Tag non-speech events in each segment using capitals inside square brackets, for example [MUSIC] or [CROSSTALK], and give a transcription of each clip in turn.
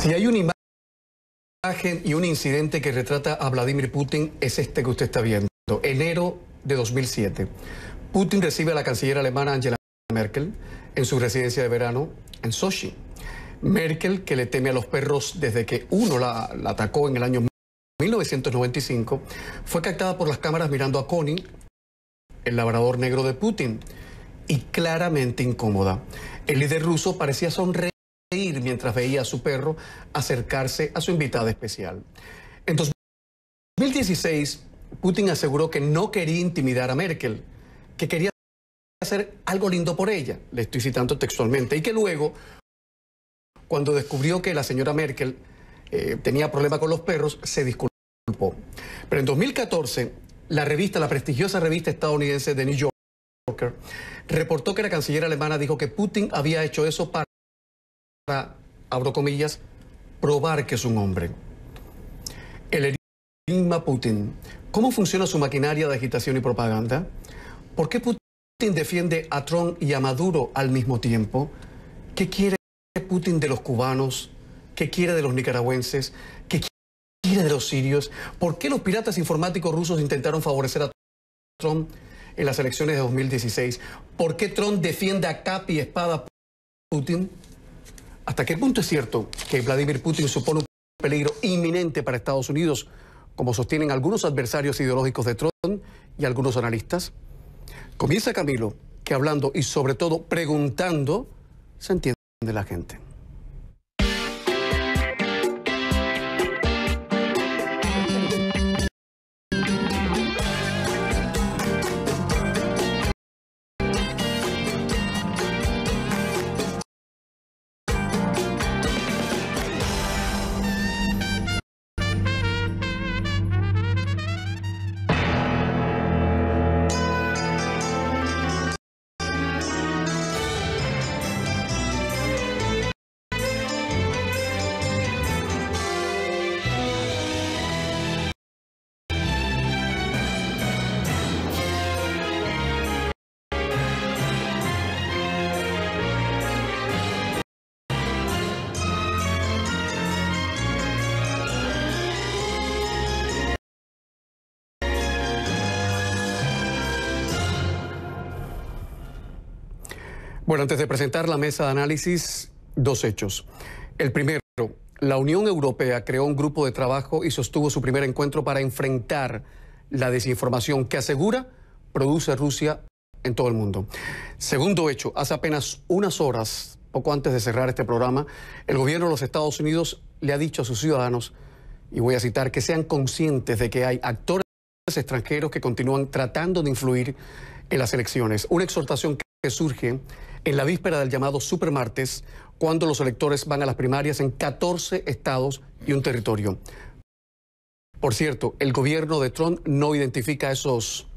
Si hay una imagen y un incidente que retrata a Vladimir Putin, es este que usted está viendo. Enero de 2007. Putin recibe a la canciller alemana Angela Merkel en su residencia de verano en Sochi. Merkel, que le teme a los perros desde que uno la, atacó en el año 1995, fue captada por las cámaras mirando a Connie, el labrador negro de Putin, y claramente incómoda. El líder ruso parecía sonreír mientras veía a su perro acercarse a su invitada especial. En 2016, Putin aseguró que no quería intimidar a Merkel, que quería hacer algo lindo por ella, le estoy citando textualmente, y que luego, cuando descubrió que la señora Merkel eh, tenía problema con los perros, se disculpó. Pero en 2014, la revista, la prestigiosa revista estadounidense The New Yorker, reportó que la canciller alemana dijo que Putin había hecho eso para abro comillas, probar que es un hombre. El enigma Putin. ¿Cómo funciona su maquinaria de agitación y propaganda? ¿Por qué Putin defiende a Trump y a Maduro al mismo tiempo? ¿Qué quiere Putin de los cubanos? ¿Qué quiere de los nicaragüenses? ¿Qué quiere de los sirios? ¿Por qué los piratas informáticos rusos intentaron favorecer a Trump en las elecciones de 2016? ¿Por qué Trump defiende a capa y espada a Putin? ¿Hasta qué punto es cierto que Vladimir Putin supone un peligro inminente para Estados Unidos, como sostienen algunos adversarios ideológicos de Trump y algunos analistas? Comienza Camilo, que hablando y sobre todo preguntando, se entiende la gente. Bueno, antes de presentar la mesa de análisis, dos hechos. El primero, la Unión Europea creó un grupo de trabajo y sostuvo su primer encuentro para enfrentar la desinformación que asegura produce Rusia en todo el mundo. Segundo hecho, hace apenas unas horas, poco antes de cerrar este programa, el gobierno de los Estados Unidos le ha dicho a sus ciudadanos, y voy a citar, que sean conscientes de que hay actores extranjeros que continúan tratando de influir en las elecciones. Una exhortación que surge en la víspera del llamado Supermartes, cuando los electores van a las primarias en 14 estados y un territorio. Por cierto, el gobierno de Trump no identifica a esos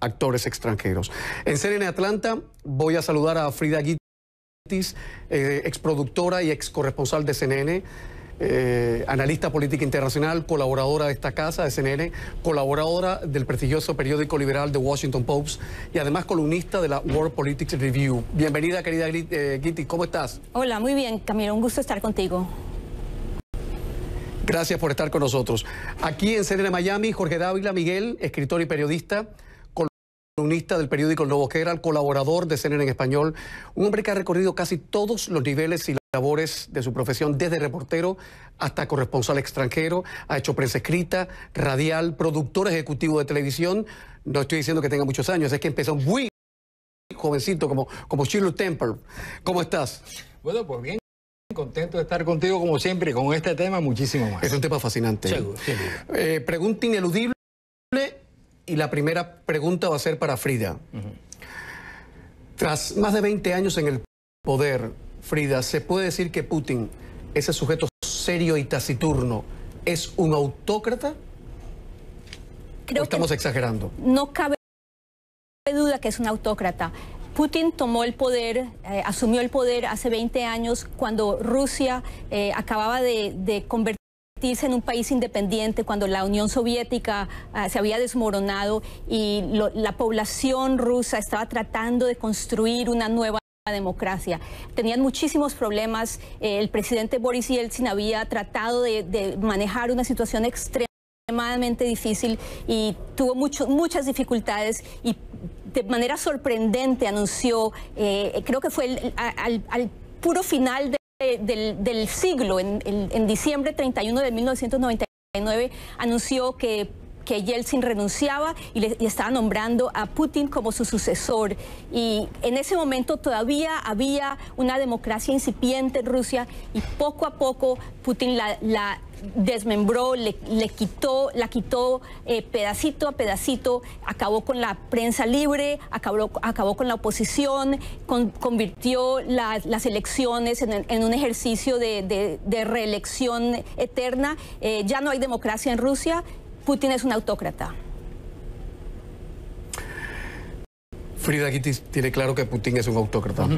actores extranjeros. En CNN Atlanta voy a saludar a Frida Gittis, eh, exproductora y ex corresponsal de CNN. Eh, analista política internacional, colaboradora de esta casa, de CNN, colaboradora del prestigioso periódico liberal The Washington Post y además columnista de la World Politics Review. Bienvenida, querida eh, Gitti, ¿cómo estás? Hola, muy bien, Camilo, un gusto estar contigo. Gracias por estar con nosotros. Aquí en CNN Miami, Jorge Dávila Miguel, escritor y periodista, columnista del periódico El Nuevo Herald, colaborador de CNN en español, un hombre que ha recorrido casi todos los niveles y labores de su profesión, desde reportero hasta corresponsal extranjero, ha hecho prensa escrita, radial, productor ejecutivo de televisión. No estoy diciendo que tenga muchos años, es que empezó muy jovencito, como, como Shirley Temple. ¿Cómo estás? Bueno, pues bien. Contento de estar contigo como siempre con este tema muchísimo más. Es un tema fascinante. Seguro, seguro. Eh, pregunta ineludible y la primera pregunta va a ser para Frida. Tras más de 20 años en el poder, Frida, ¿se puede decir que Putin, ese sujeto serio y taciturno, es un autócrata? Creo ¿O estamos exagerando? No cabe duda que es un autócrata. Putin tomó el poder, eh, asumió el poder hace 20 años cuando Rusia eh, acababa de, de, convertirse en un país independiente, cuando la Unión Soviética uh, se había desmoronado y lo, la población rusa estaba tratando de construir una nueva democracia. Tenían muchísimos problemas. Eh, el presidente Boris Yeltsin había tratado de, manejar una situación extremadamente difícil y tuvo muchas dificultades y de manera sorprendente anunció, eh, creo que fue al, puro final del, siglo, en, en diciembre 31 de 1999, anunció que que Yeltsin renunciaba y, le, estaba nombrando a Putin como su sucesor. Y en ese momento todavía había una democracia incipiente en Rusia y poco a poco Putin la, desmembró, le, quitó, la quitó eh, pedacito a pedacito, acabó con la prensa libre, acabó, acabó con la oposición, convirtió las elecciones en, un ejercicio de, reelección eterna. Eh, ya no hay democracia en Rusia Putin es un autócrata. Frida aquí tiene claro que Putin es un autócrata.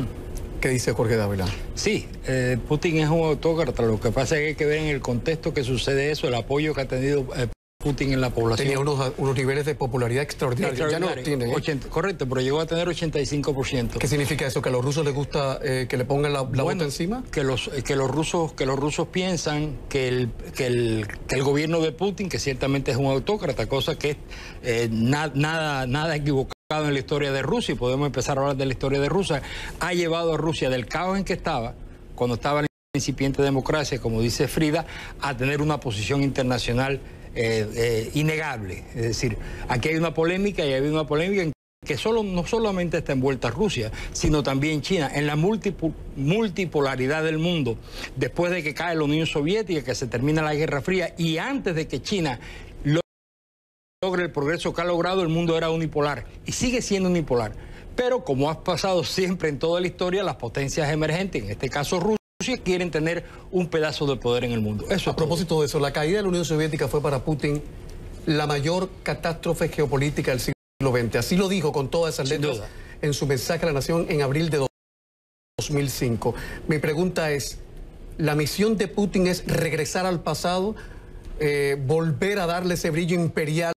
¿Qué dice Jorge Dávila? Sí, eh, Putin es un autócrata. Lo que pasa es que hay que ver en el contexto que sucede eso, el apoyo que ha tenido eh, Putin en la población. Tenía unos, niveles de popularidad extraordinarios. Ya no tiene. ¿eh? correcto, pero llegó a tener 85%. ¿Qué significa eso? ¿Que a los rusos les gusta eh, que le pongan la, la encima? Que los, que, los rusos, que los rusos piensan que el, que, el, que el gobierno de Putin, que ciertamente es un autócrata, cosa que es eh, nada, nada equivocado en la historia de Rusia, y podemos empezar a hablar de la historia de Rusia, ha llevado a Rusia del caos en que estaba, cuando estaba en la incipiente democracia, como dice Frida, a tener una posición internacional eh, eh, innegable. Es decir, aquí hay una polémica y hay una polémica en que solo, no solamente está envuelta Rusia, sino también China, en la multipolaridad del mundo, después de que cae la Unión Soviética, que se termina la Guerra Fría, y antes de que China logre el progreso que ha logrado, el mundo era unipolar, y sigue siendo unipolar. Pero como ha pasado siempre en toda la historia, las potencias emergentes, en este caso Rusia, quieren tener un pedazo de poder en el mundo. Eso a propósito de eso, la caída de la Unión Soviética fue para Putin la mayor catástrofe geopolítica del siglo XX. Así lo dijo con todas esas letras en su mensaje a la nación en abril de 2005. Mi pregunta es, ¿la misión de Putin es regresar al pasado, eh, volver a darle ese brillo imperial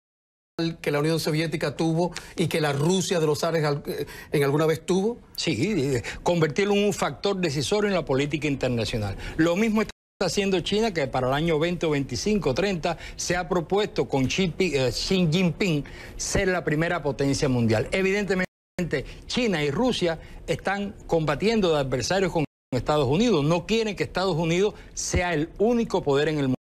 que la Unión Soviética tuvo y que la Rusia de los Ares eh, en alguna vez tuvo? Sí, eh, convertirlo en un factor decisorio en la política internacional. Lo mismo está haciendo China, que para el año 20 o 25 30 se ha propuesto con eh, Xi Jinping ser la primera potencia mundial. Evidentemente, China y Rusia están combatiendo de adversarios con Estados Unidos. No quieren que Estados Unidos sea el único poder en el mundo.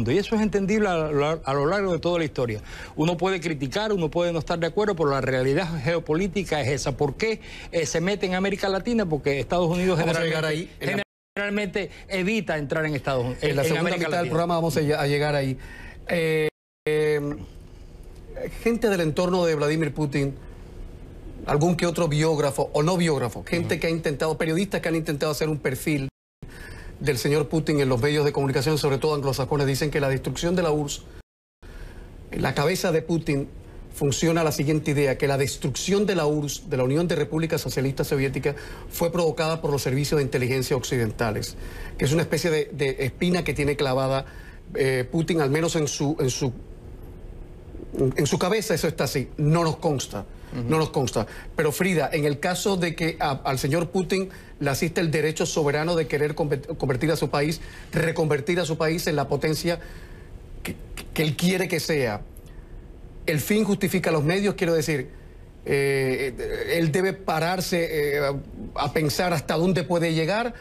Y eso es entendible a, lo largo de toda la historia. Uno puede criticar, uno puede no estar de acuerdo, pero la realidad geopolítica es esa. ¿Por qué eh, se mete en América Latina? Porque Estados Unidos generalmente, evita entrar en Estados Unidos. En la segunda mitad del programa vamos a, llegar ahí. Eh, em, gente del entorno de Vladimir Putin, algún que otro biógrafo o no biógrafo, gente que ha intentado, periodistas que han intentado hacer un perfil del señor Putin en los medios de comunicación, sobre todo anglosajones, dicen que la destrucción de la URSS, la cabeza de Putin funciona la siguiente idea, que la destrucción de la URSS, de la Unión de Repúblicas Socialistas Soviéticas, fue provocada por los servicios de inteligencia occidentales, que es una especie de, espina que tiene clavada eh, Putin, al menos en su, en, su, en su cabeza eso está así, no nos consta no nos consta. Pero Frida, en el caso de que al señor Putin le asiste el derecho soberano de querer convertir a su país, reconvertir a su país en la potencia que, él quiere que sea, el fin justifica los medios, quiero decir, eh, él debe pararse eh, a pensar hasta dónde puede llegar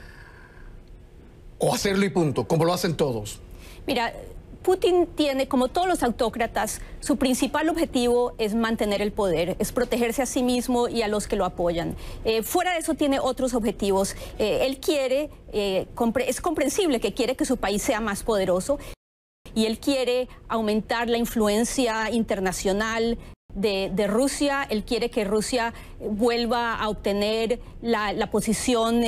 o hacerlo y punto, como lo hacen todos. Mira, Putin tiene, como todos los autócratas, su principal objetivo es mantener el poder, es protegerse a sí mismo y a los que lo apoyan. Eh, fuera de eso tiene otros objetivos. Eh, él quiere, eh, es comprensible que quiere que su país sea más poderoso y él quiere aumentar la influencia internacional, de, Rusia. Él quiere que Rusia vuelva a obtener la, la posición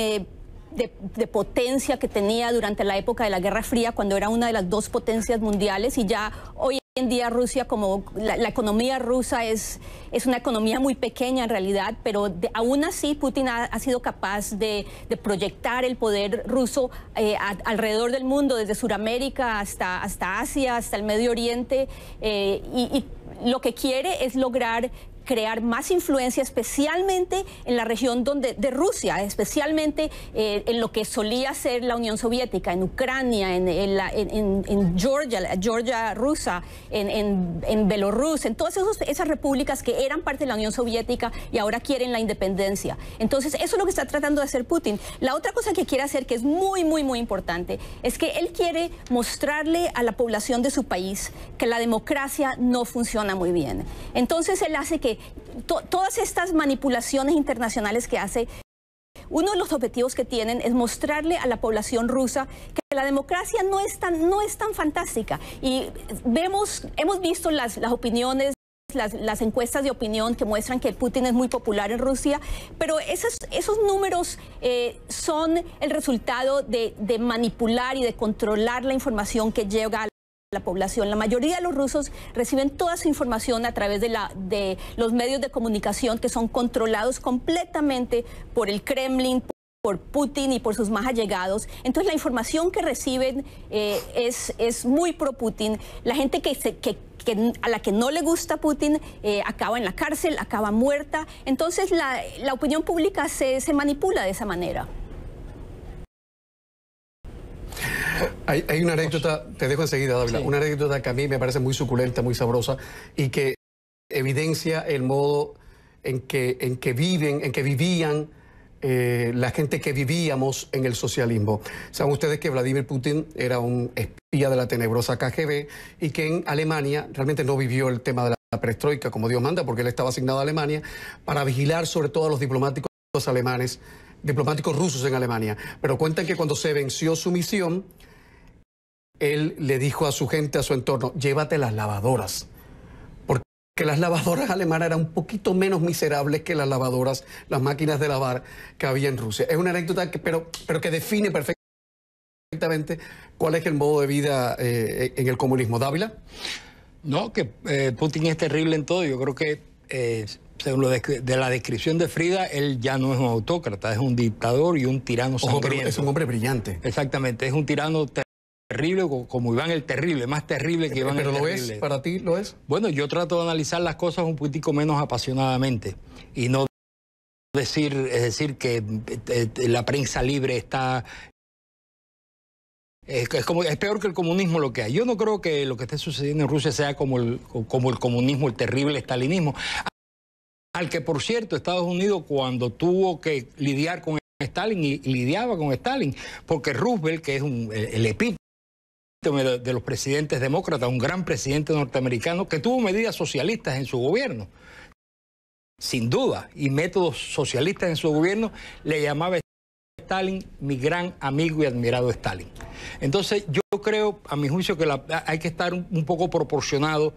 de, potencia que tenía durante la época de la Guerra Fría, cuando era una de las dos potencias mundiales y ya hoy en día Rusia, como la, economía rusa es, es una economía muy pequeña en realidad, pero aún así Putin ha, sido capaz de, proyectar el poder ruso eh, alrededor del mundo, desde Sudamérica hasta, hasta Asia, hasta el Medio Oriente, eh, y lo que quiere es lograr crear más influencia, especialmente en la región donde, de Rusia, especialmente eh, en lo que solía ser la Unión Soviética, en Ucrania, en, en, Georgia, Georgia rusa, en, en, Bielorrusia, en todas esas repúblicas que eran parte de la Unión Soviética y ahora quieren la independencia. Entonces, eso es lo que está tratando de hacer Putin. La otra cosa que quiere hacer, que es muy, muy, muy importante, es que él quiere mostrarle a la población de su país que la democracia no funciona muy bien. Entonces, él hace que todas estas manipulaciones internacionales que hace, uno de los objetivos que tienen es mostrarle a la población rusa que la democracia no es tan, no es tan fantástica. Y vemos, hemos visto las, las opiniones las, encuestas de opinión que muestran que Putin es muy popular en Rusia, pero esos, esos números eh, son el resultado de, de, manipular y de controlar la información que llega a la población. La mayoría de los rusos reciben toda su información a través de, la, de los medios de comunicación que son controlados completamente por el Kremlin, por Putin y por sus más allegados. Entonces la información que reciben eh, es, es muy pro Putin. La gente que, se, que, a la que no le gusta Putin eh, acaba en la cárcel, acaba muerta. Entonces la, la opinión pública se, se manipula de esa manera. [LAUGHS] Hay, hay, una anécdota, te dejo enseguida, Dávila, una anécdota que a mí me parece muy suculenta, muy sabrosa y que evidencia el modo en que, en que viven, en que vivían eh, la gente que vivíamos en el socialismo. Saben ustedes que Vladimir Putin era un espía de la tenebrosa KGB y que en Alemania realmente no vivió el tema de la perestroika como Dios manda, porque él estaba asignado a Alemania para vigilar sobre todo a los diplomáticos alemanes, diplomáticos rusos en Alemania. Pero cuentan que cuando se venció su misión, él le dijo a su gente, a su entorno, llévate las lavadoras que las lavadoras alemanas eran un poquito menos miserables que las lavadoras, las máquinas de lavar que había en Rusia. Es una anécdota que, pero, pero que define perfectamente cuál es el modo de vida eh, en el comunismo. ¿Dávila? No, que eh, Putin es terrible en todo. Yo creo que, eh, según lo de, la descripción de Frida, él ya no es un autócrata, es un dictador y un tirano sangriento. es un hombre brillante. Exactamente, es un tirano terrible como Iván el Terrible, más terrible que Iván ¿Pero el lo Terrible. es? ¿Para ti lo es? Bueno, yo trato de analizar las cosas un poquitico menos apasionadamente y no decir, es decir, que eh, eh, la prensa libre está es, como, es peor que el comunismo lo que hay. Yo no creo que lo que esté sucediendo en Rusia sea como el, como el comunismo, el terrible estalinismo. Al que, por cierto, Estados Unidos cuando tuvo que lidiar con Stalin y, lidiaba con Stalin, porque Roosevelt, que es un, el epítome de los presidentes demócratas, un gran presidente norteamericano que tuvo medidas socialistas en su gobierno, sin duda, y métodos socialistas en su gobierno, le llamaba Stalin mi gran amigo y admirado Stalin. Entonces yo creo, a mi juicio, que hay que estar un poco proporcionado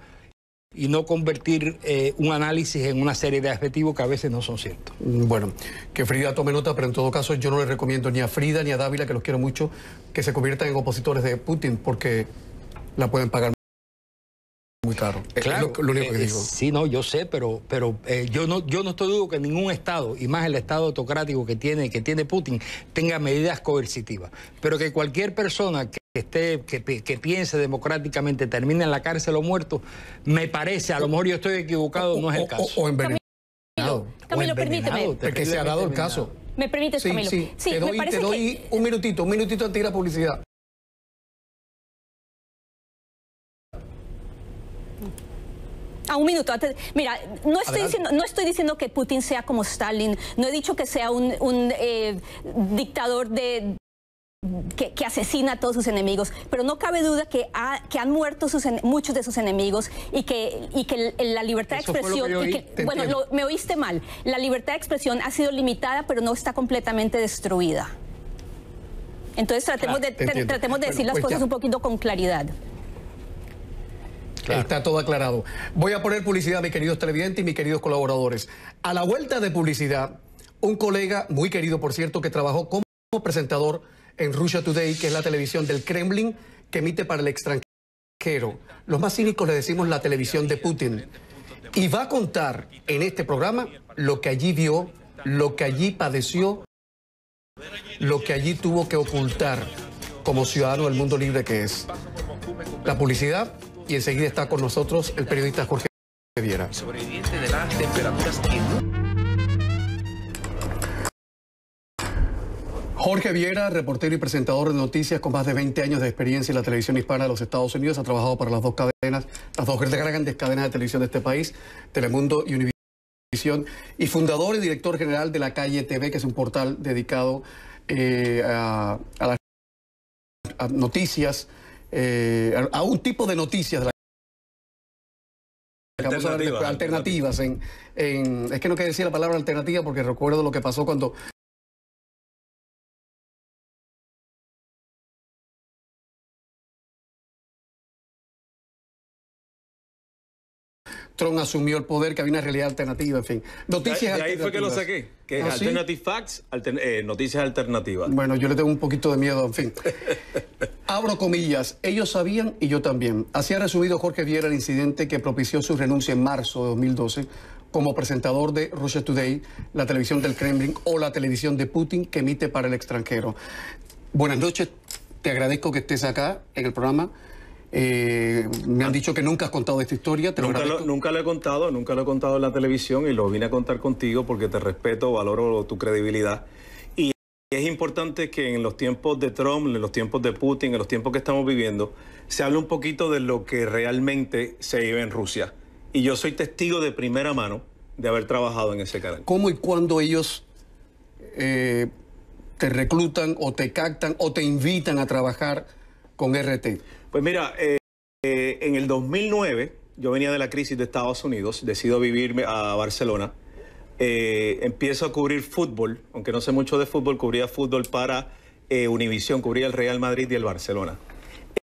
y no convertir eh, un análisis en una serie de adjetivos que a veces no son ciertos. Mm, bueno, que Frida tome nota, pero en todo caso yo no le recomiendo ni a Frida ni a Dávila, que los quiero mucho, que se conviertan en opositores de Putin, porque la pueden pagar Claro, lo, único que eh, digo. Sí, no, yo sé, pero, pero eh, yo no, yo no estoy dudo que ningún estado, y más el estado autocrático que tiene, que tiene Putin, tenga medidas coercitivas. Pero que cualquier persona que esté, que, que, piense democráticamente termine en la cárcel o muerto, me parece, a lo mejor yo estoy equivocado, no es el caso. O, envenenado. Camilo, permíteme. Porque se ha dado el caso. ¿Me permites, sí, Camilo? Sí, te doy, te doy un minutito, un minutito antes de la publicidad. A un minuto antes. Mira, no estoy, diciendo, no estoy diciendo que Putin sea como Stalin, no he dicho que sea un, eh, dictador de, que, asesina a todos sus enemigos, pero no cabe duda que, que han muerto sus, muchos de sus enemigos y que, y que la libertad de expresión... bueno, me oíste mal. La libertad de expresión ha sido limitada, pero no está completamente destruida. Entonces tratemos de, tratemos de decir las pues cosas un poquito con claridad. Está todo aclarado. Voy a poner publicidad, mis queridos televidentes y mis queridos colaboradores. A la vuelta de publicidad, un colega muy querido, por cierto, que trabajó como presentador en Russia Today, que es la televisión del Kremlin, que emite para el extranjero. Los más cínicos le decimos la televisión de Putin. Y va a contar en este programa lo que allí vio, lo que allí padeció, lo que allí tuvo que ocultar como ciudadano del mundo libre que es. La publicidad y enseguida está con nosotros el periodista Jorge Viera. Sobreviviente de las temperaturas Jorge Viera, reportero y presentador de noticias con más de 20 años de experiencia en la televisión hispana de los Estados Unidos, ha trabajado para las dos cadenas, las dos grandes cadenas de televisión de este país, Telemundo y Univisión, y fundador y director general de La Calle TV, que es un portal dedicado eh, a, las noticias, eh, a, un tipo de noticias de la Alternativa, alternativas en, en, es que no quiero decir la palabra alternativa porque recuerdo lo que pasó cuando Trump asumió el poder, que había una realidad alternativa, en fin. Noticias de, ahí fue que lo saqué, que es ¿Ah, Alternative Facts, eh, noticias alternativas. Bueno, yo le tengo un poquito de miedo, en fin. [LAUGHS] Abro comillas, ellos sabían y yo también. Así ha resumido Jorge Viera el incidente que propició su renuncia en marzo de 2012 como presentador de Russia Today, la televisión del Kremlin o la televisión de Putin que emite para el extranjero. Buenas noches, te agradezco que estés acá en el programa. Eh, me han dicho que nunca has contado esta historia. nunca, lo, nunca lo he contado, nunca lo he contado en la televisión y lo vine a contar contigo porque te respeto, valoro tu credibilidad. Y es importante que en los tiempos de Trump, en los tiempos de Putin, en los tiempos que estamos viviendo, se hable un poquito de lo que realmente se vive en Rusia. Y yo soy testigo de primera mano de haber trabajado en ese canal. ¿Cómo y cuándo ellos eh, te reclutan o te captan o te invitan a trabajar con RT? Pues mira, eh, eh, en el 2009 yo venía de la crisis de Estados Unidos, decido vivirme a Barcelona, eh, empiezo a cubrir fútbol, aunque no sé mucho de fútbol, cubría fútbol para Univisión, cubría el Real Madrid y el Barcelona.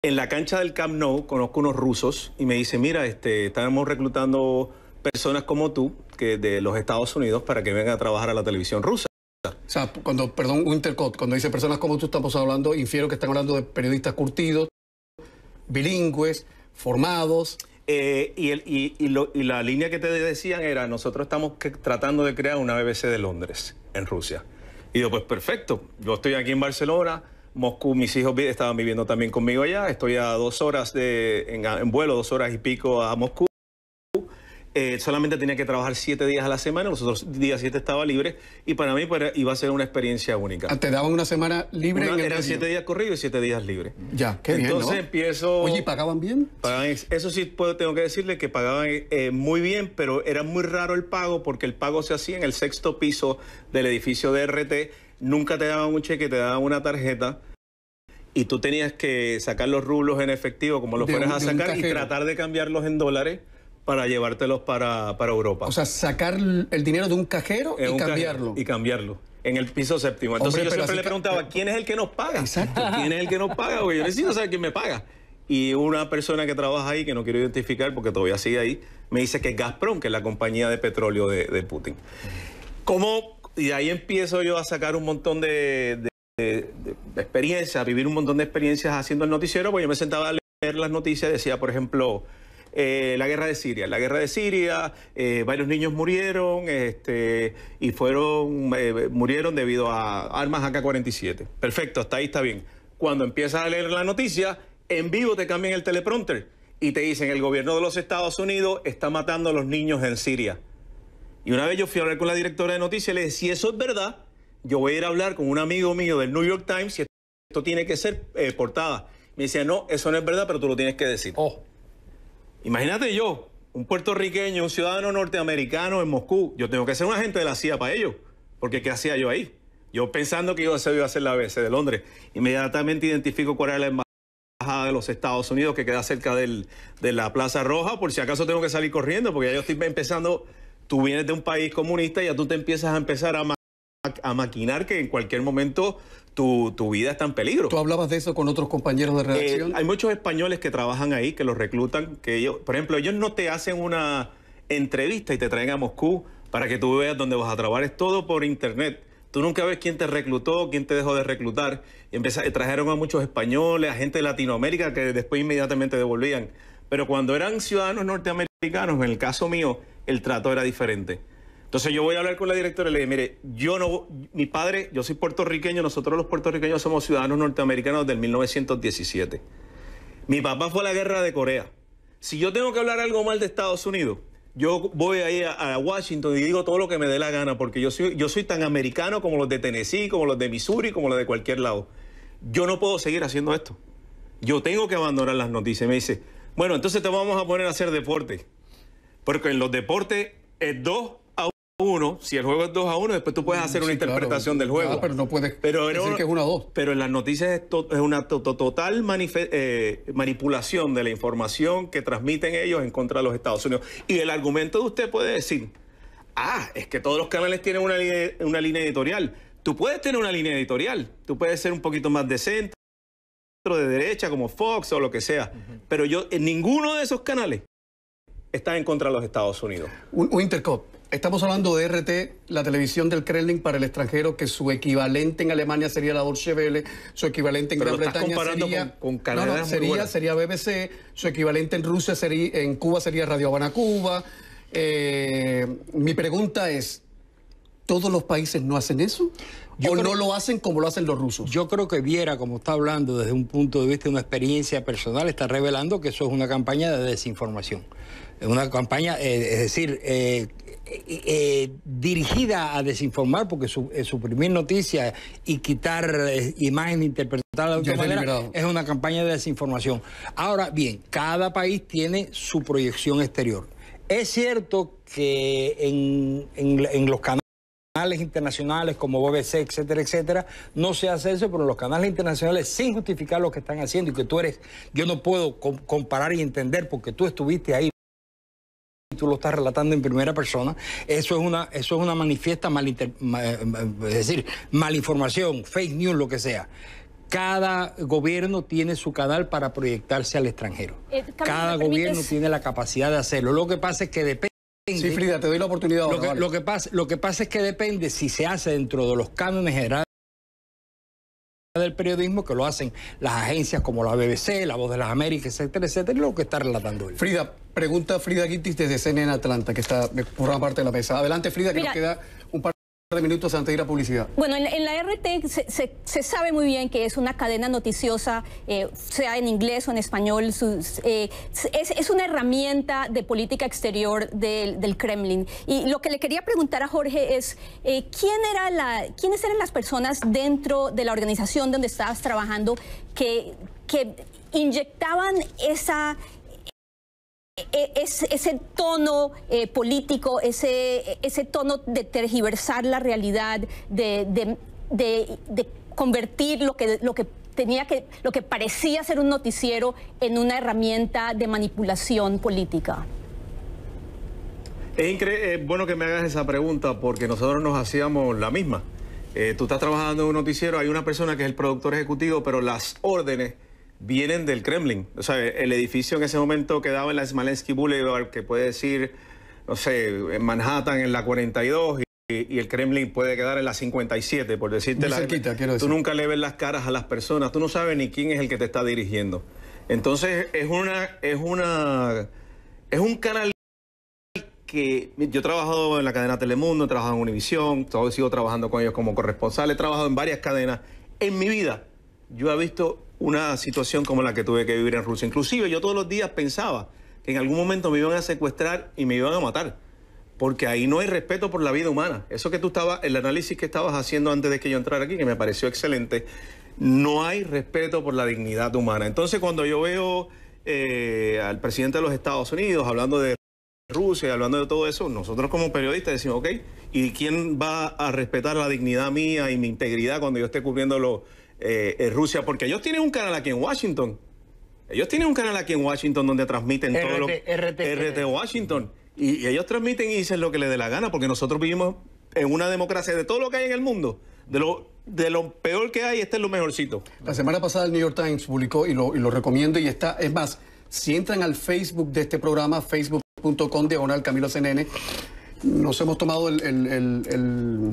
En la cancha del Camp Nou conozco unos rusos y me dicen, mira, este, estamos reclutando personas como tú que de los Estados Unidos para que vengan a trabajar a la televisión rusa. O sea, cuando, perdón, Wintercott, cuando dice personas como tú, estamos hablando, infiero que están hablando de periodistas curtidos, bilingües, formados. Eh, y, la línea que te decían era, nosotros estamos tratando de crear una BBC de Londres, en Rusia. Y yo, pues perfecto, yo estoy aquí en Barcelona, Moscú, mis hijos estaban viviendo también conmigo allá, estoy a dos horas de, en vuelo, dos horas y pico a Moscú. Eh, solamente tenía que trabajar siete días a la semana, los otros días siete estaba libre y para mí pues, iba a ser una experiencia única. Ah, ¿Te daban una semana libre? eran siete días corridos y siete días libres. Ya, qué bien. Entonces empiezo... Oye, ¿pagaban bien? eso sí puedo, tengo que decirle que pagaban eh, muy bien, pero era muy raro el pago porque el pago se hacía en el sexto piso del edificio de RT. Nunca te daban un cheque, te daban una tarjeta y tú tenías que sacar los rublos en efectivo como los fueras a sacar y tratar de cambiarlos en dólares para llevártelos para, para Europa. O sea, sacar el dinero de un cajero y cambiarlo. y cambiarlo en el piso séptimo. Entonces yo siempre le preguntaba, ¿quién es el que nos paga? Exacto. [LAUGHS] ¿Quién es el que nos paga? Porque yo necesito saber quién me paga. Y una persona que trabaja ahí, que no quiero identificar porque todavía sigue ahí, me dice que es Gazprom, que es la compañía de petróleo de, de Putin. ¿Cómo? Y ahí empiezo yo a sacar un montón de, de, experiencias, a vivir un montón de experiencias haciendo el noticiero, pues yo me sentaba a leer las noticias, decía, por ejemplo, eh, la guerra de Siria. La guerra de Siria, eh, varios niños murieron este, y fueron, eh, murieron debido a armas AK-47. Perfecto, hasta ahí está bien. Cuando empiezas a leer la noticia, en vivo te cambian el teleprompter y te dicen el gobierno de los Estados Unidos está matando a los niños en Siria. Y una vez yo fui a hablar con la directora de noticias y le dije, si eso es verdad, yo voy a ir a hablar con un amigo mío del New York Times y esto tiene que ser portada. Me decía, no, eso no es verdad, pero tú lo tienes que decir. Oh. Imagínate yo, un puertorriqueño, un ciudadano norteamericano en Moscú, yo tengo que ser un agente de la CIA para ellos, porque ¿qué hacía yo ahí? Yo pensando que yo iba a ser la ABC de Londres, inmediatamente identifico cuál era la embajada de los Estados Unidos que queda cerca de la Plaza Roja, por si acaso tengo que salir corriendo, porque ya yo estoy empezando, tú vienes de un país comunista y ya tú te empiezas a empezar a, a maquinar que en cualquier momento tu, vida está en peligro. ¿Tú hablabas de eso con otros compañeros de redacción? Eh, hay muchos españoles que trabajan ahí, que los reclutan, que ellos, por ejemplo, ellos no te hacen una entrevista y te traen a Moscú para que tú veas dónde vas a trabajar, es todo por internet. Tú nunca ves quién te reclutó, quién te dejó de reclutar. Y trajeron a muchos españoles, a gente de Latinoamérica que después inmediatamente devolvían. Pero cuando eran ciudadanos norteamericanos, en el caso mío, el trato era diferente. Entonces yo voy a hablar con la directora y le dije, mire, yo no, mi padre, yo soy puertorriqueño, nosotros los puertorriqueños somos ciudadanos norteamericanos del 1917. Mi papá fue a la guerra de Corea. Si yo tengo que hablar algo mal de Estados Unidos, yo voy ahí a, Washington y digo todo lo que me dé la gana, porque yo soy, yo soy tan americano como los de Tennessee, como los de Missouri, como los de cualquier lado. Yo no puedo seguir haciendo esto. Yo tengo que abandonar las noticias. Me dice, bueno, entonces te vamos a poner a hacer deporte. Porque en los deportes es 2 a 1. Si el juego es 2 a 1, después tú puedes hacer Mm, Sí, una claro. interpretación del juego. Ah, pero no puedes decir que es 1 a 2. Pero en las noticias es, to- es una to- to- total eh, manipulación de la información que transmiten ellos en contra de los Estados Unidos. Y el argumento de usted puede decir, ah, es que todos los canales tienen una, línea- una línea editorial. Tú puedes tener una línea editorial, tú puedes ser un poquito más de centro, de derecha, como Fox o lo que sea. Pero yo, en ninguno de esos canales está en contra de los Estados Unidos. Un, un intercop. Estamos hablando de RT, la televisión del Kremlin para el extranjero, que su equivalente en Alemania sería la Deutsche Welle, su equivalente en Pero Gran lo estás Bretaña sería, con- con No, no, sería, BBC, su equivalente en Rusia sería, en Cuba sería Radio Habana Cuba. Eh, mi pregunta es, ¿todos los países no hacen eso? Yo ¿O creo- no lo hacen como lo hacen los rusos? Yo creo que Viera, como está hablando desde un punto de vista de una experiencia personal, está revelando que eso es una campaña de desinformación. Es una campaña, eh, es decir, eh, eh, eh, dirigida a desinformar, porque su, eh, suprimir noticias y quitar eh, imagen interpretada de otra manera es una campaña de desinformación. Ahora bien, cada país tiene su proyección exterior. Es cierto que en, en- en los canales canales internacionales como BBC, etcétera, etcétera, no se hace eso, pero los canales internacionales, sin justificar lo que están haciendo y que tú eres, yo no puedo com- comparar y entender porque tú estuviste ahí tú lo estás relatando en primera persona, eso es una, eso es una manifiesta malinter- ma- eh, es decir, malinformación, fake news, lo que sea. Cada gobierno tiene su canal para proyectarse al extranjero. Eh, Camilo, Cada ¿me gobierno permites? tiene la capacidad de hacerlo. Lo que pasa es que depende. Sí, Frida, te doy la oportunidad ahora. Lo que, vale. lo que pasa, lo que pasa es que depende si se hace dentro de los cánones generales del periodismo que lo hacen las agencias como la BBC, La Voz de las Américas, etcétera, etcétera, y lo que está relatando él. Frida, pregunta Frida Guitis desde CNN Atlanta, que está por una parte de la mesa. Adelante, Frida, que Mira. nos queda de minutos antes de ir a publicidad. Bueno, en, la RT se, sabe muy bien que es una cadena noticiosa, eh, sea en inglés o en español, eh, es, una herramienta de política exterior del, Kremlin. Y lo que le quería preguntar a Jorge es, eh, ¿quién era la, ¿quiénes eran las personas dentro de la organización donde estabas trabajando que, que inyectaban esa es- ese tono eh, político, ese, ese tono de tergiversar la realidad, de, de- convertir lo que, lo que tenía que, lo que parecía ser un noticiero en una herramienta de manipulación política. Es eh, bueno que me hagas esa pregunta porque nosotros nos hacíamos la misma. Eh, tú estás trabajando en un noticiero, hay una persona que es el productor ejecutivo, pero las órdenes vienen del Kremlin. O sea, el edificio en ese momento quedaba en la Smolensky Boulevard, que puede decir, no sé, en Manhattan en la 42 y, y el Kremlin puede quedar en la 57, por decirte Muy la cerquita, quiero Tú decir. nunca le ves las caras a las personas, tú no sabes ni quién es el que te está dirigiendo. Entonces, es una es una es un canal que yo he trabajado en la cadena Telemundo, he trabajado en Univisión, sigo trabajando con ellos como corresponsal, he trabajado en varias cadenas. En mi vida yo he visto una situación como la que tuve que vivir en Rusia. Inclusive yo todos los días pensaba que en algún momento me iban a secuestrar y me iban a matar. Porque ahí no hay respeto por la vida humana. Eso que tú estabas, el análisis que estabas haciendo antes de que yo entrara aquí, que me pareció excelente, no hay respeto por la dignidad humana. Entonces cuando yo veo eh, al presidente de los Estados Unidos hablando de Rusia, hablando de todo eso, nosotros como periodistas decimos, ok, ¿y quién va a respetar la dignidad mía y mi integridad cuando yo esté cubriendo lo, eh, eh, Rusia? Porque ellos tienen un canal aquí en Washington. Ellos tienen un canal aquí en Washington donde transmiten todo lo RT, RT. RT Washington. Y, y ellos transmiten y dicen lo que les dé la gana, porque nosotros vivimos en una democracia de todo lo que hay en el mundo. De lo, de lo peor que hay, este es lo mejorcito. La semana pasada el New York Times publicó, y lo, y lo recomiendo, y está, es más, si entran al Facebook de este programa, facebook.com diagonal Camilo CNN, nos hemos tomado el, el- el- el-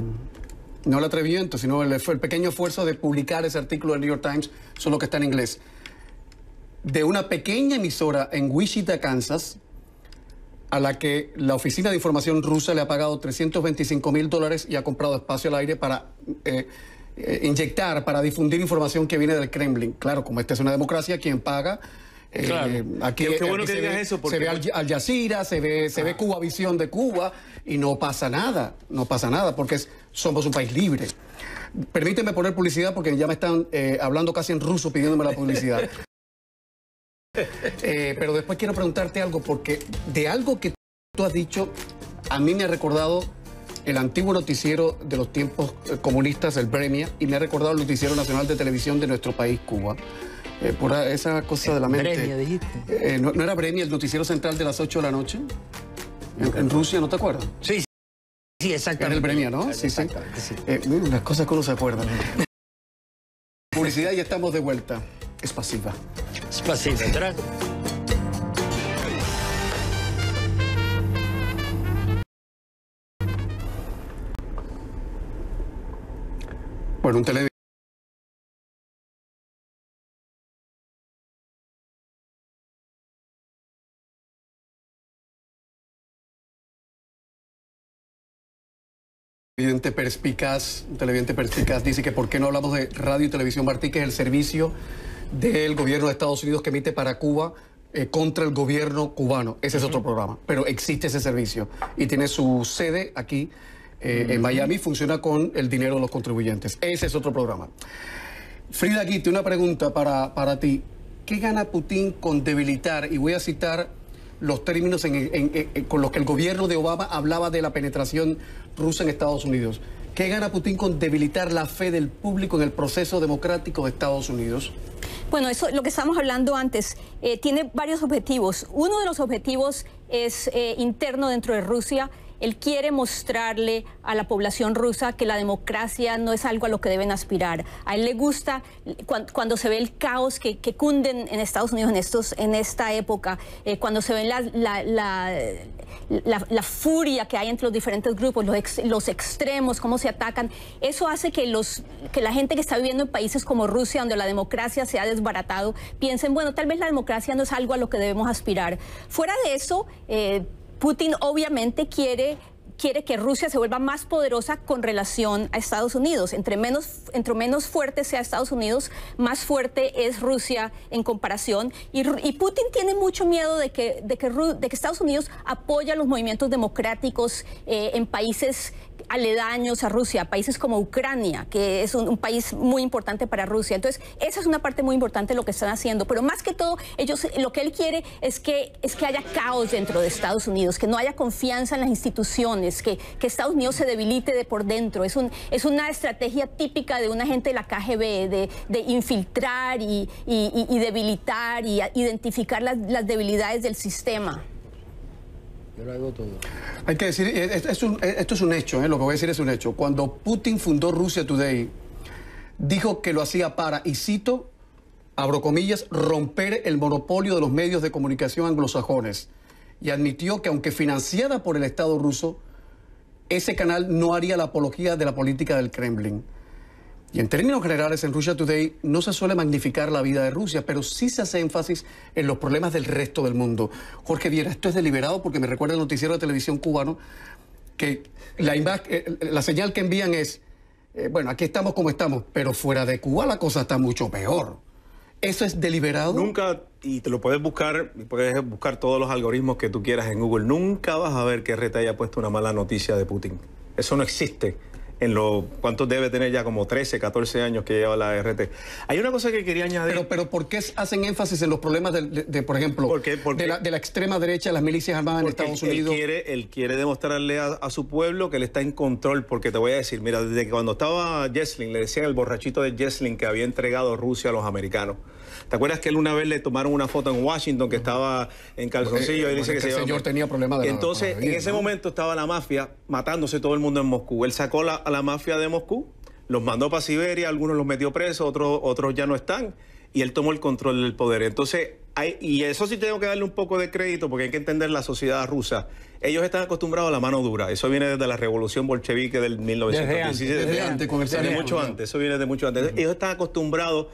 no el atrevimiento, sino el, el pequeño esfuerzo de publicar ese artículo del New York Times, solo que está en inglés, de una pequeña emisora en Wichita, Kansas, a la que la Oficina de Información rusa le ha pagado 325 mil dólares y ha comprado espacio al aire para eh, eh, inyectar, para difundir información que viene del Kremlin. Claro, como esta es una democracia, quien paga Eh, Claro. aquí, Qué- qué bueno aquí que se digas ve, eso, porque- se ve Al, Al Jazeera, se ve, se ve Cuba Visión de Cuba y no pasa nada, no pasa nada porque es- somos un país libre. Permíteme poner publicidad porque ya me están eh, hablando casi en ruso pidiéndome la publicidad. [LAUGHS] Eh, pero después quiero preguntarte algo porque de algo que tú has dicho, a mí me ha recordado el antiguo noticiero de los tiempos eh, comunistas, el Bremia, y me ha recordado el noticiero nacional de televisión de nuestro país, Cuba. Eh, por esa cosa de la mente. Bremia, dijiste. Eh, no, no era Bremia el noticiero central de las 8 de la noche? En, en Rusia, ¿no te acuerdas? Sí, Sí, exacto. Era el premio, ¿no? Sí, sí. sí. Eh, Unas cosas que uno se acuerda. [LAUGHS] Publicidad, ya estamos de vuelta. Es pasiva. Es pasiva, ¿verdad? Bueno, un televidente. Televidente perspicaz, un televidente perspicaz dice que por qué no hablamos de radio y televisión Martí, que es el servicio del gobierno de Estados Unidos que emite para Cuba eh, contra el gobierno cubano. Ese es otro programa, pero existe ese servicio y tiene su sede aquí eh, en Miami, funciona con el dinero de los contribuyentes. Ese es otro programa. Frida Guite, una pregunta para, para ti. ¿Qué gana Putin con debilitar, y voy a citar los términos en- con los que el gobierno de Obama hablaba de la penetración rusa en Estados Unidos? ¿Qué gana Putin con debilitar la fe del público en el proceso democrático de Estados Unidos? Bueno, eso lo que estábamos hablando antes eh, tiene varios objetivos. Uno de los objetivos es eh, interno dentro de Rusia. Él quiere mostrarle a la población rusa que la democracia no es algo a lo que deben aspirar. A él le gusta cuan- cuando, se ve el caos que, que cunde en, Estados Unidos en, esta época, eh, cuando se ve la, furia que hay entre los diferentes grupos, los, ex- los extremos, cómo se atacan. Eso hace que la gente que está viviendo en países como Rusia, donde la democracia se ha desbaratado, piensen, bueno, tal vez la democracia no es algo a lo que debemos aspirar. Fuera de eso, eh, Putin obviamente quiere quiere que Rusia se vuelva más poderosa con relación a Estados Unidos. Entre menos, entre menos fuerte sea Estados Unidos, más fuerte es Rusia en comparación. Y, Putin tiene mucho miedo de que, de, que, Ru- de que Estados Unidos apoya los movimientos democráticos eh, en países aledaños a Rusia, países como Ucrania, que es un, país muy importante para Rusia. Entonces, esa es una parte muy importante de lo que están haciendo. Pero más que todo, ellos, lo que él quiere es que, es que haya caos dentro de Estados Unidos, que no haya confianza en las instituciones, que, que Estados Unidos se debilite de por dentro. Es, un, es una estrategia típica de un agente de la KGB, de, de infiltrar y, y- y- debilitar y identificar las, las debilidades del sistema. Yo lo hago todo. Hay que decir, eh, eh, esto es un hecho, eh, lo que voy a decir es un hecho. Cuando Putin fundó Rusia Today, dijo que lo hacía para, y cito, abro comillas, romper el monopolio de los medios de comunicación anglosajones. Y admitió que aunque financiada por el Estado ruso, ese canal no haría la apología de la política del Kremlin. Y en términos generales, en Russia Today no se suele magnificar la vida de Rusia, pero sí se hace énfasis en los problemas del resto del mundo. Jorge Viera, esto es deliberado porque me recuerda el noticiero de televisión cubano, que la, eh, la señal que envían es, eh, bueno, aquí estamos como estamos, pero fuera de Cuba la cosa está mucho peor. ¿Eso es deliberado? Nunca, y te lo puedes buscar, puedes buscar todos los algoritmos que tú quieras en Google, nunca vas a ver que RT haya puesto una mala noticia de Putin. Eso no existe. En lo, ¿Cuántos debe tener ya? Como 13, 14 años que lleva la RT. Hay una cosa que quería añadir. Pero, pero ¿por qué hacen énfasis en los problemas del- de, de, por ejemplo, ¿Por qué? ¿Por de, la, de la extrema derecha, las milicias armadas en Estados él, él Unidos? quiere, él quiere demostrarle a, a su pueblo que él está en control, porque te voy a decir, mira, desde que cuando estaba Jesslin, le decían el borrachito de Jesslin que había entregado Rusia a los americanos. ¿Te acuerdas que él una vez le tomaron una foto en Washington que estaba en calzoncillo Eh, y dice que que se señor tenía problemas de la- Entonces, con la vida, en ese ¿no? momento estaba la mafia matándose todo el mundo en Moscú. Él sacó la- a la mafia de Moscú, los mandó para Siberia, algunos los metió presos, otros, otros ya no están, y él tomó el control del poder. Entonces, hay, y eso sí tengo que darle un poco de crédito porque hay que entender la sociedad rusa. Ellos están acostumbrados a la mano dura. Eso viene desde la revolución bolchevique del 1917. Desde antes, desde antes, Desde mucho antes, eso viene de mucho antes. Ellos están acostumbrados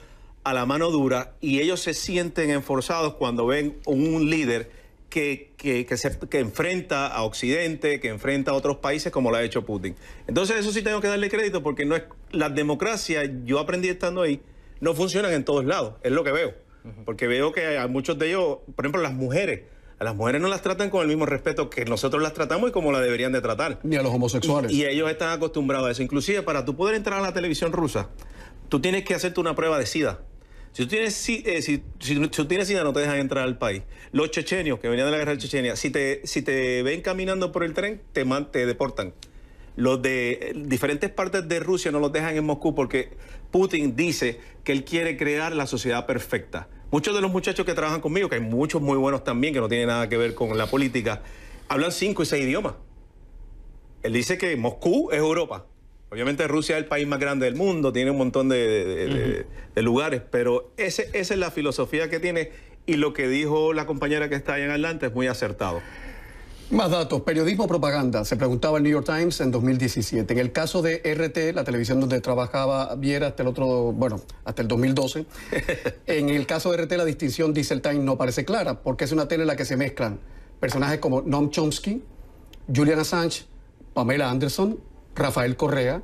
a la mano dura y ellos se sienten enforzados cuando ven un líder que, que, que se, que enfrenta a Occidente, que enfrenta a otros países como lo ha hecho Putin. Entonces eso sí tengo que darle crédito porque no es las democracias, yo aprendí estando ahí, no funcionan en todos lados, es lo que veo. porque veo que a muchos de ellos, por ejemplo, las mujeres, a las mujeres no las tratan con el mismo respeto que nosotros las tratamos y como la deberían de tratar. Ni a los homosexuales. Y, y ellos están acostumbrados a eso. Inclusive para tú poder entrar a la televisión rusa, tú tienes que hacerte una prueba de SIDA. Si tú tienes, eh, si, tú tienes SIDA, no te dejan entrar al país. Los chechenios que venían de la guerra de Chechenia, si te, si te ven caminando por el tren, te, te deportan. Los de eh, diferentes partes de Rusia no los dejan en Moscú porque Putin dice que él quiere crear la sociedad perfecta. Muchos de los muchachos que trabajan conmigo, que hay muchos muy buenos también, que no tienen nada que ver con la política, hablan cinco y seis idiomas. Él dice que Moscú es Europa. Obviamente Rusia es el país más grande del mundo, tiene un montón de, de- de- de lugares, pero ese, esa es la filosofía que tiene y lo que dijo la compañera que está ahí en Atlanta es muy acertado. Más datos. Periodismo propaganda. Se preguntaba el New York Times en 2017. En el caso de RT, la televisión donde trabajaba Viera hasta el otro, bueno, hasta el 2012. [LAUGHS] en el caso de RT, la distinción, dice el Times, no parece clara, porque es una tele en la que se mezclan personajes como Noam Chomsky, Julian Assange, Pamela Anderson, Rafael Correa,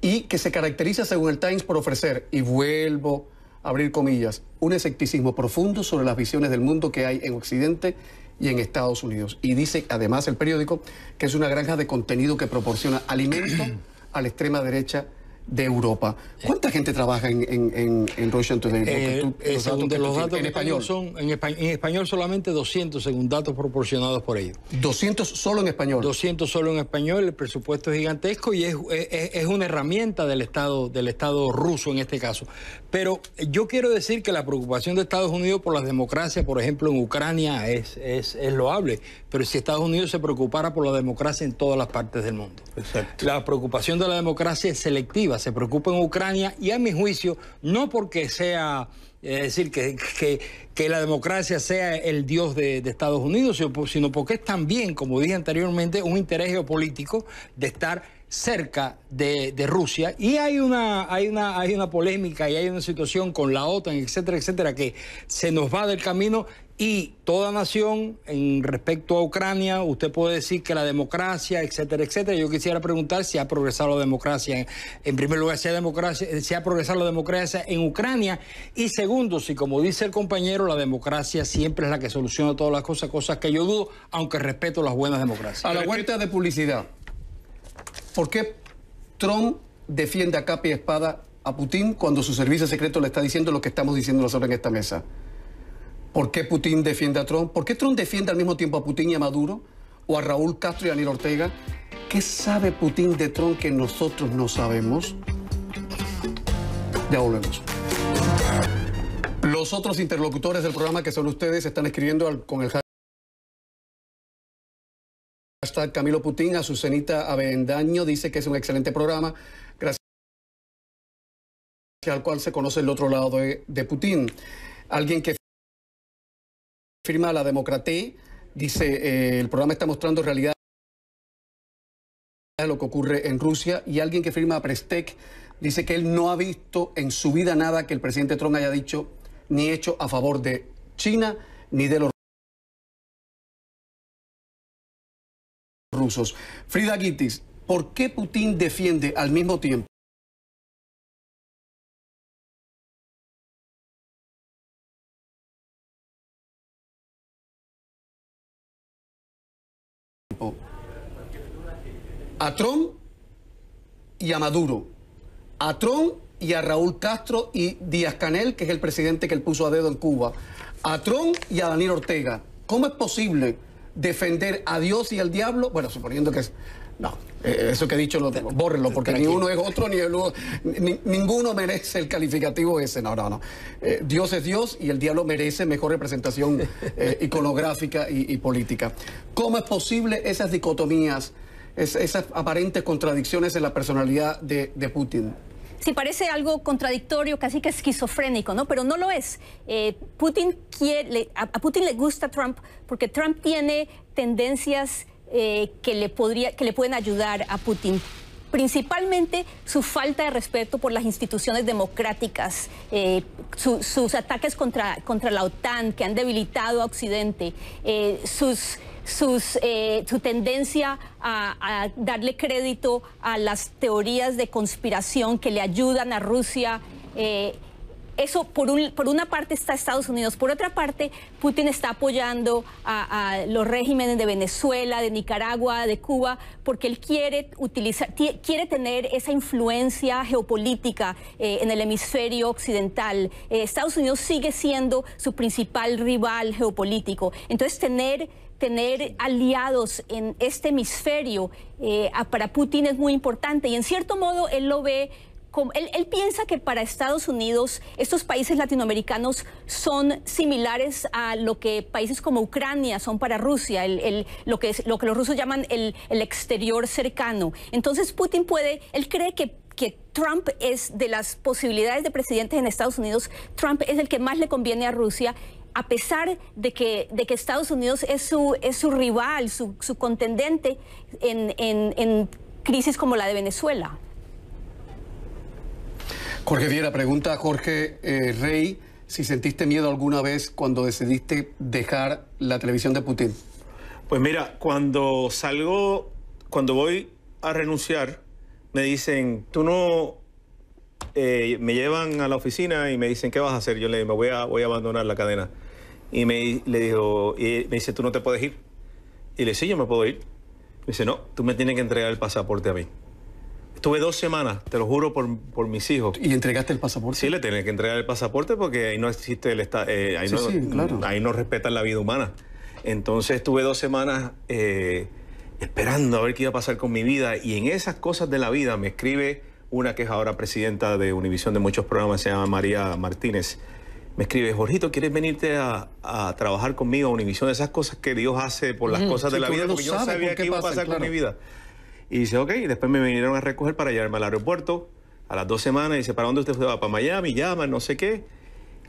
y que se caracteriza, según el Times, por ofrecer, y vuelvo a abrir comillas, un escepticismo profundo sobre las visiones del mundo que hay en Occidente y en Estados Unidos. Y dice, además, el periódico, que es una granja de contenido que proporciona alimento [CLEARS THROAT] a la extrema derecha de Europa. ¿Cuánta gente trabaja en, en, en, en Russian Today? Eh, tú- eh, los según datos de los datos en español. son en español solamente 200 según datos proporcionados por ellos. 200 solo en español. 200 solo en español, el presupuesto es gigantesco y es, es- es una herramienta del Estado, del Estado ruso en este caso. Pero yo quiero decir que la preocupación de Estados Unidos por las democracias, por ejemplo, en Ucrania, es, es, es loable. Pero si Estados Unidos se preocupara por la democracia en todas las partes del mundo. Exacto. La preocupación de la democracia es selectiva, se preocupa en Ucrania y a mi juicio, no porque sea, es decir, que, que- que la democracia sea el dios de, de Estados Unidos, sino porque es también, como dije anteriormente, un interés geopolítico de estar cerca de, de Rusia y hay una, hay, una, hay una polémica y hay una situación con la OTAN, etcétera, etcétera, que se nos va del camino y toda nación, en respecto a Ucrania, usted puede decir que la democracia, etcétera, etcétera. Yo quisiera preguntar si ha progresado la democracia, en, en primer lugar, si ha, democracia, si ha progresado la democracia en Ucrania. Y segundo, si como dice el compañero, la democracia siempre es la que soluciona todas las cosas, cosas que yo dudo, aunque respeto las buenas democracias. A la vuelta de publicidad, ¿por qué Trump defiende a capa y espada a Putin cuando su servicio secreto le está diciendo lo que estamos diciendo nosotros en esta mesa? ¿Por qué Putin defiende a Trump? ¿Por qué Trump defiende al mismo tiempo a Putin y a Maduro? ¿O a Raúl Castro y a Daniel Ortega? ¿Qué sabe Putin de Trump que nosotros no sabemos? Ya volvemos. Los otros interlocutores del programa que son ustedes están escribiendo con el hashtag Camilo Putin. Azucenita Avendaño dice que es un excelente programa, gracias al cual se conoce el otro lado de, Putin. Alguien que firma la Democraté dice eh, el programa está mostrando realidad de lo que ocurre en Rusia y alguien que firma Prestec dice que él no ha visto en su vida nada que el presidente Trump haya dicho ni hecho a favor de China ni de los rusos. Frida Gitis, ¿por qué Putin defiende al mismo tiempo a Trump y a Maduro, a Trump y a Raúl Castro y Díaz Canel, que es el presidente que él puso a dedo en Cuba, a Trump y a Daniel Ortega. ¿Cómo es posible defender a Dios y al diablo? Bueno, suponiendo que es... No, eh, eso que he dicho, lo, bórrenlo, porque ni uno es otro, ni, el, ni- ninguno merece el calificativo ese. No, no, no. Eh, Dios es Dios y el diablo merece mejor representación [LAUGHS] eh, iconográfica y, y política. ¿Cómo es posible esas dicotomías, es- esas aparentes contradicciones en la personalidad de, de Putin? Sí, parece algo contradictorio, casi que esquizofrénico, ¿no? Pero no lo es. Eh, Putin quiere, a, Putin le gusta Trump porque Trump tiene tendencias eh, que, le podría, que le pueden ayudar a Putin. Principalmente su falta de respeto por las instituciones democráticas, eh, su- sus ataques contra, contra la OTAN que han debilitado a Occidente, sus sus, eh, su tendencia a, darle crédito a las teorías de conspiración que le ayudan a Rusia. eh, eso por, un, por una parte está Estados Unidos, por otra parte Putin está apoyando a, los regímenes de Venezuela, de Nicaragua, de Cuba, porque él quiere utilizar, quiere tener esa influencia geopolítica eh, en el hemisferio occidental. Estados Unidos sigue siendo su principal rival geopolítico. Entonces tener tener aliados en este hemisferio eh, para Putin es muy importante. Y en cierto modo él lo ve como, él, piensa que para Estados Unidos estos países latinoamericanos son similares a lo que países como Ucrania son para Rusia, lo, que lo que los rusos llaman el, exterior cercano. Entonces Putin puede, él cree que que Trump es de las posibilidades de presidentes en Estados Unidos, Trump es el que más le conviene a Rusia a pesar de que, de que Estados Unidos es su, es su rival, su, su contendente en, en, crisis como la de Venezuela. Jorge Viera, pregunta a Jorge eh, Rey si sentiste miedo alguna vez cuando decidiste dejar la televisión de Putin. Pues mira, cuando salgo, cuando voy a renunciar, me dicen, tú no, eh, me llevan a la oficina y me dicen, ¿qué vas a hacer? Yo le digo, me voy a, voy a abandonar la cadena. Y me, le dijo, y me dice, ¿tú no te puedes ir? Y le dice, sí, yo me puedo ir. Me dice, no, tú me tienes que entregar el pasaporte a mí. Estuve dos semanas, te lo juro por, por mis hijos. ¿Y entregaste el pasaporte? Sí, le tenés que entregar el pasaporte porque ahí no existe el Estado, eh, ahí, no, ahí no respetan la vida humana. Entonces estuve dos semanas eh, esperando a ver qué iba a pasar con mi vida y en esas cosas de la vida me escribe una que es ahora presidenta de Univisión de muchos programas, se llama María Martínez me escribe, Jorgito, ¿quieres venirte a, trabajar conmigo a Univisión? Esas cosas que Dios hace por las cosas de la vida, porque yo no sabía qué iba a pasar con mi vida. Y dice, ok, y después me vinieron a recoger para llevarme al aeropuerto a las dos semanas. Y dice, ¿para dónde usted va? Para Miami, llama, no sé qué.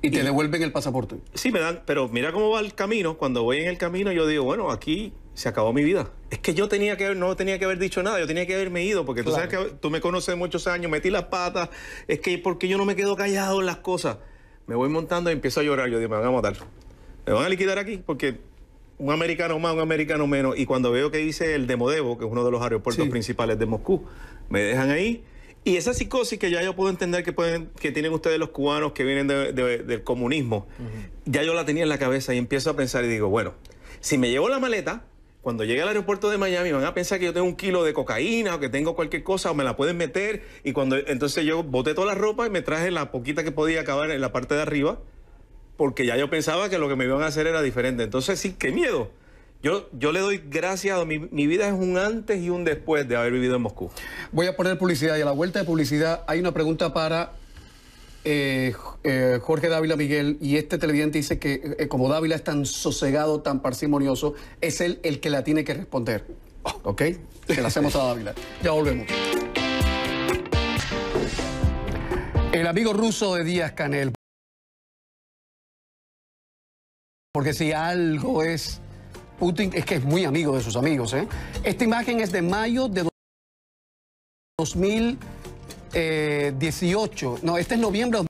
¿Y te devuelven el pasaporte? Sí, me dan, pero mira cómo va el camino. Cuando voy en el camino, yo digo, bueno, aquí se acabó mi vida. Es que yo tenía que no tenía que haber dicho nada, yo tenía que haberme ido, porque tú sabes que tú me conoces muchos años, metí las patas, es que porque yo no me quedo callado en las cosas me voy montando y empiezo a llorar. Yo digo, me van a matar. Me van a liquidar aquí porque un americano más, un americano menos. Y cuando veo que dice el Demodevo, que es uno de los aeropuertos principales de Moscú, me dejan ahí. Y esa psicosis que ya yo puedo entender que pueden, que tienen ustedes los cubanos que vienen del comunismo, ya yo la tenía en la cabeza y empiezo a pensar y digo, bueno, si me llevo la maleta, cuando llegue al aeropuerto de Miami van a pensar que yo tengo un kilo de cocaína o que tengo cualquier cosa o me la pueden meter. Y cuando entonces yo boté toda la ropa y me traje la poquita que podía acabar en la parte de arriba, porque ya yo pensaba que lo que me iban a hacer era diferente. Entonces sí, qué miedo. Yo, yo le doy gracias a mi, mi vida es un antes y un después de haber vivido en Moscú. Voy a poner publicidad y a la vuelta de publicidad hay una pregunta para eh, eh, Jorge Dávila Miguel, y este televidente dice que eh, como Dávila es tan sosegado, tan parsimonioso, es él el que la tiene que responder. ¿Ok? Se la hacemos a Dávila. Ya volvemos. El amigo ruso de Díaz Canel. Porque si algo es Putin, es que es muy amigo de sus amigos. Esta imagen es de mayo de 2000. 18, eh, no, este es noviembre de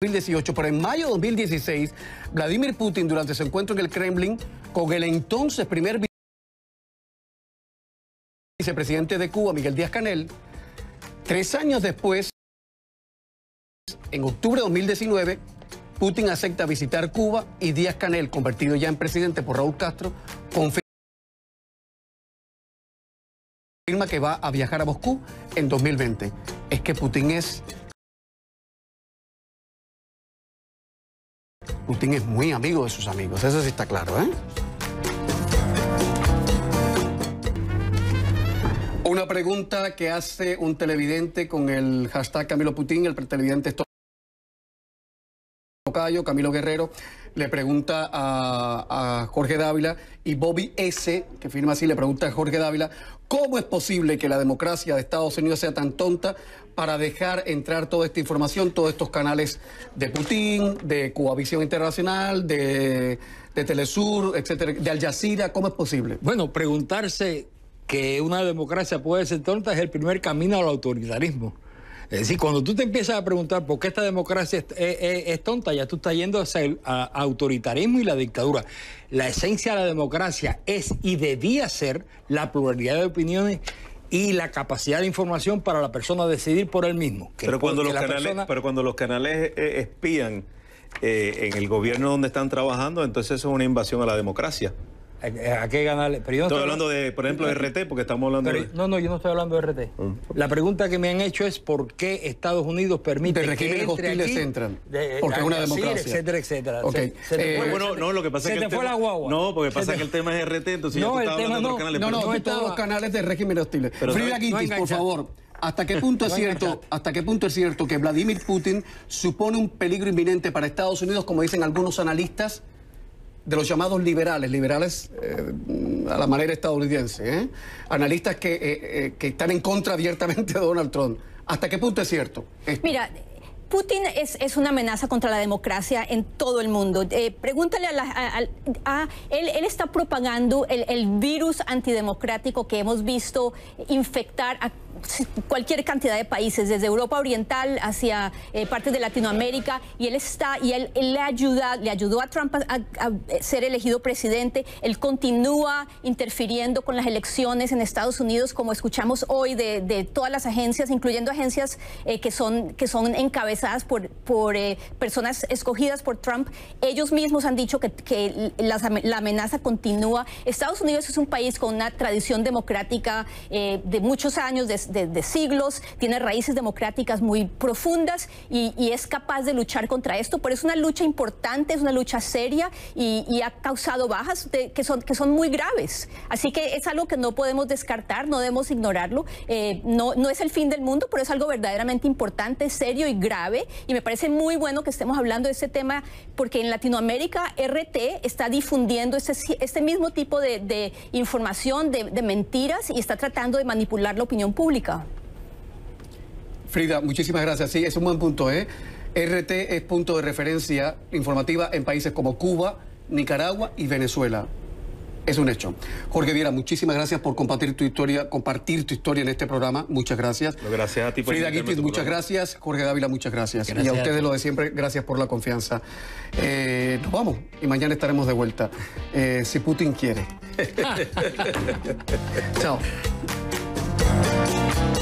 2018, pero en mayo de 2016, Vladimir Putin, durante su encuentro en el Kremlin con el entonces primer vicepresidente de Cuba, Miguel Díaz Canel, tres años después, en octubre de 2019, Putin acepta visitar Cuba y Díaz Canel, convertido ya en presidente por Raúl Castro, confirma que va a viajar a Moscú en 2020. Es que Putin es... Putin es muy amigo de sus amigos, eso sí está claro, ¿eh? Una pregunta que hace un televidente con el hashtag Camilo Putin, el televidente Tocayo, Camilo Guerrero, le pregunta a, Jorge Dávila y Bobby S., que firma así, le pregunta a Jorge Dávila, ¿cómo es posible que la democracia de Estados Unidos sea tan tonta para dejar entrar toda esta información, todos estos canales de Putin, de Cubavisión Internacional, de, de Telesur, etcétera, de Al Jazeera? ¿Cómo es posible? Bueno, preguntarse que una democracia puede ser tonta es el primer camino al autoritarismo. Es decir, cuando tú te empiezas a preguntar por qué esta democracia es, tonta, ya tú estás yendo hacia el autoritarismo y la dictadura. La esencia de la democracia es y debía ser la pluralidad de opiniones y la capacidad de información para la persona decidir por él mismo. Pero cuando, los canales, pero cuando los canales eh, espían eh, en el gobierno donde están trabajando, entonces eso es una invasión a la democracia. ¿A qué canal? Pero yo no estoy, hablando de, por ejemplo, de RT, porque estamos hablando de... No, no, yo no estoy hablando de RT. Mm. La pregunta que me han hecho es por qué Estados Unidos permite de regímenes que hostiles entran. porque es una democracia. etcétera, etcétera. Okay. Se, eh, bueno, no, lo que pasa es que el tema, la guagua. No, porque pasa que el tema es RT, entonces no, ya tú tema hablando no, de los canales. No, no, no todos los canales de regímenes hostiles. Pero Frida Guitis, por favor. ¿Hasta qué punto [LAUGHS] es cierto, hasta qué punto es cierto que Vladimir Putin supone un peligro inminente para Estados Unidos, como dicen algunos analistas? De los llamados liberales, liberales eh, a la manera estadounidense, ¿eh? analistas que, eh, que, están en contra abiertamente de Donald Trump. ¿Hasta qué punto es cierto? Mira, Putin es, es, una amenaza contra la democracia en todo el mundo. pregúntale a, la, a, él, él, está propagando el, el, virus antidemocrático que hemos visto infectar a cualquier cantidad de países, desde Europa Oriental hacia eh, partes de Latinoamérica, y él está, y él, le ayuda, le ayudó a Trump a, ser elegido presidente, él continúa interfiriendo con las elecciones en Estados Unidos, como escuchamos hoy de, todas las agencias, incluyendo agencias eh, que, son, que son encabezadas por, por eh, personas escogidas por Trump. Ellos mismos han dicho que, que la, amenaza continúa. Estados Unidos es un país con una tradición democrática de muchos años, de, de, siglos, tiene raíces democráticas muy profundas y, es capaz de luchar contra esto, pero es una lucha importante, es una lucha seria y, ha causado bajas que, son, que son muy graves. Así que es algo que no podemos descartar, no debemos ignorarlo. Eh, no, no es el fin del mundo, pero es algo verdaderamente importante, serio y grave. Y me parece muy bueno que estemos hablando de este tema porque en Latinoamérica RT está difundiendo este, este mismo tipo de, información, de mentiras y está tratando de manipular la opinión pública. Frida, muchísimas gracias. Sí, es un buen punto, ¿eh? RT es punto de referencia informativa en países como Cuba, Nicaragua y Venezuela. Es un hecho. Jorge Viera, muchísimas gracias por compartir tu historia, compartir tu historia en este programa. Muchas gracias. gracias a ti por Frida Gittins, muchas gracias. Jorge Dávila, muchas gracias. y a ustedes lo de siempre, gracias por la confianza. Eh, nos vamos y mañana estaremos de vuelta. Eh, si Putin quiere. [LAUGHS] Chao. Thank you.